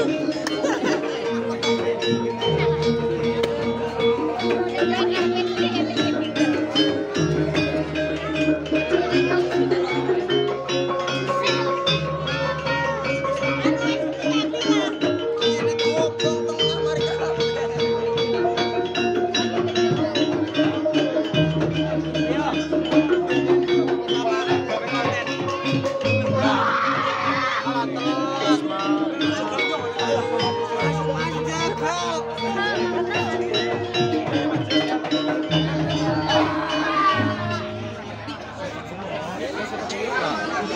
Terus,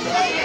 Yeah.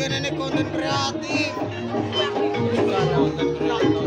ganun na content creative. Wala na content.